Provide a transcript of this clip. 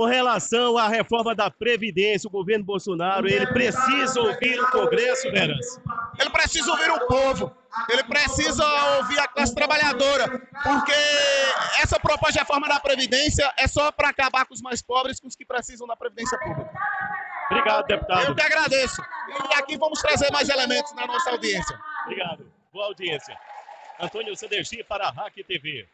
com relação à reforma da Previdência, o governo Bolsonaro, ele precisa ouvir o Congresso, Veras? Ele precisa ouvir o povo, ele precisa ouvir a classe trabalhadora, porque essa proposta de reforma da Previdência é só para acabar com os mais pobres, com os que precisam da Previdência Pública. Obrigado, deputado. Eu que agradeço. E aqui vamos trazer mais elementos na nossa audiência. Obrigado. Boa audiência. Antônio Sedergi para a RAC TV.